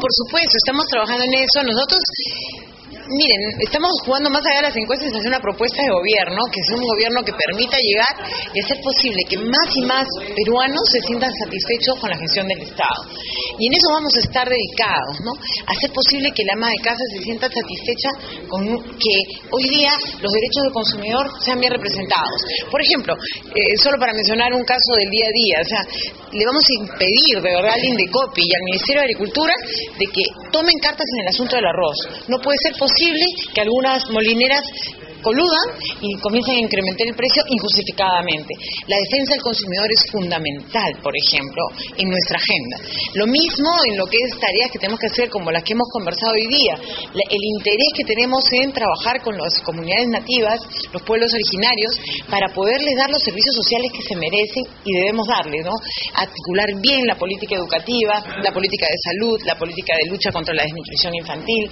por supuesto, estamos trabajando en eso. Nosotros Miren, estamos jugando más allá de las encuestas hacer una propuesta de gobierno, que sea un gobierno que permita llegar y hacer posible que más y más peruanos se sientan satisfechos con la gestión del Estado. Y en eso vamos a estar dedicados, ¿no? Hacer posible que la ama de casa se sienta satisfecha con que hoy día los derechos del consumidor sean bien representados. Por ejemplo, eh, solo para mencionar un caso del día a día, o sea, le vamos a impedir de verdad al Indecopi y al Ministerio de Agricultura de que tomen cartas en el asunto del arroz. No puede ser posible que algunas molineras coludan y comiencen a incrementar el precio injustificadamente. La defensa del consumidor es fundamental, por ejemplo, en nuestra agenda. Lo mismo en lo que es tareas que tenemos que hacer, como las que hemos conversado hoy día. El interés que tenemos en trabajar con las comunidades nativas, los pueblos originarios, para poderles dar los servicios sociales que se merecen y debemos darles, ¿no? Articular bien la política educativa, la política de salud, la política de lucha contra la desnutrición infantil,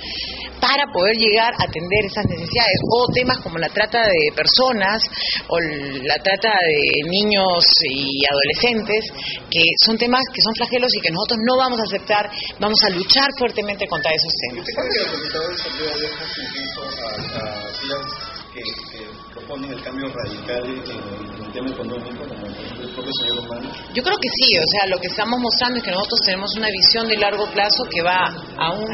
para poder llegar a atender esas necesidades o temas como la trata de personas o la trata de niños y adolescentes, que son temas que son flagelos y que nosotros no vamos a aceptar, vamos a luchar fuertemente contra esos temas. El cambio radical en el tema económico, como el propio señor Humano? Yo creo que sí, o sea, lo que estamos mostrando es que nosotros tenemos una visión de largo plazo que va a un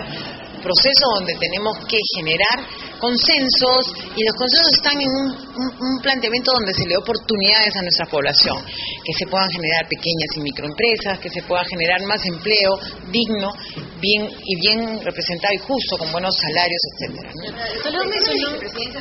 proceso donde tenemos que generar consensos y los consensos están en un, planteamiento donde se le da oportunidades a nuestra población, que se puedan generar pequeñas y microempresas, que se pueda generar más empleo digno, bien y bien representado y justo, con buenos salarios, etcétera.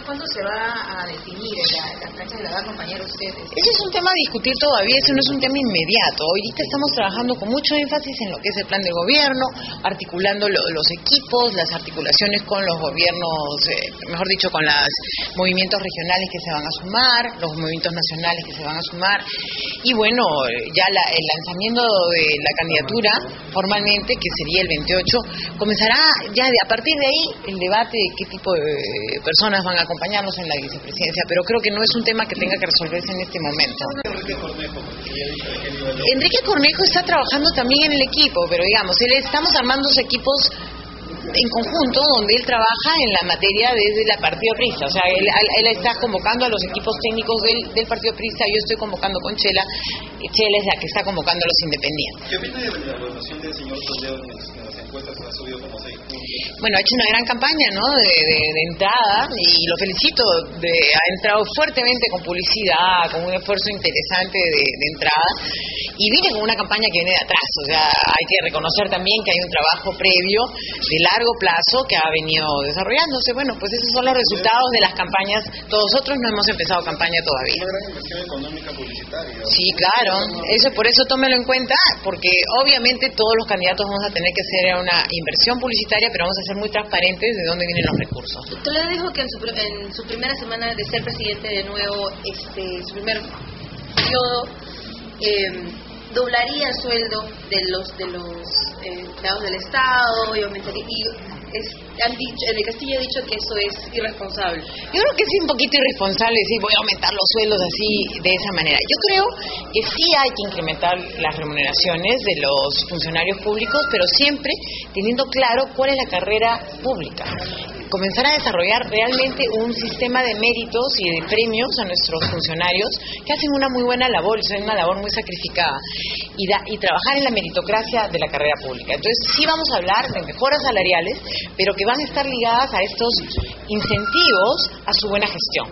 ¿Cuándo se va a definir la, cancha la va a acompañar usted? Ese es un tema a discutir todavía, ese no es un tema inmediato. Ahorita estamos trabajando con mucho énfasis en lo que es el plan de gobierno, articulando los equipos, las articulaciones con los gobiernos, eh, mejor dicho, con los movimientos regionales que se van a sumar, los movimientos nacionales que se van a sumar. Y bueno, ya el lanzamiento de la candidatura formalmente, que sería el 28, comenzará ya de, a partir de ahí el debate de qué tipo de personas van a acompañarnos en la vicepresidencia, pero creo que no es un tema que tenga que resolverse en este momento. Enrique Cornejo está trabajando también en el equipo, pero digamos, él estamos armando equipos en conjunto donde él trabaja en la materia desde la Partido Prista. O sea, él, él, está convocando a los equipos técnicos del, del Partido Prista, yo estoy convocando con Chela, y Chela es la que está convocando a los independientes. ¿Qué opina de la evaluación del señor Toledo en las encuestas? Ha subido como seis bueno, ha hecho una gran campaña ¿no? de, de, entrada y lo felicito. De, ha entrado fuertemente con publicidad, con un esfuerzo interesante de, de, entrada y viene con una campaña que viene de atrás. O sea, hay que reconocer también que hay un trabajo previo de largo plazo que ha venido desarrollándose. Bueno, pues esos son los resultados de las campañas. Todos nosotros no hemos empezado campaña todavía. Una gran inversión económica publicitaria. Sí, claro. Eso por eso tómelo en cuenta, porque obviamente todos los candidatos vamos a tener que hacer una inversión publicitaria, pero vamos a ser muy transparentes de dónde vienen los recursos. Usted dijo que en su, en su primera semana de ser presidente de nuevo, este, su primer periodo, eh, doblaría el sueldo de los de los eh, empleados del Estado y aumentaría y han dicho, el Castillo ha dicho que eso es irresponsable. Yo creo que sí, un poquito irresponsable decir voy a aumentar los sueldos así, de esa manera. Yo creo que sí hay que incrementar las remuneraciones de los funcionarios públicos, pero siempre teniendo claro cuál es la carrera pública comenzar a desarrollar realmente un sistema de méritos y de premios a nuestros funcionarios que hacen una muy buena labor, es una labor muy sacrificada, y, y trabajar en la meritocracia de la carrera pública. Entonces sí vamos a hablar de mejoras salariales, pero que van a estar ligadas a estos incentivos a su buena gestión.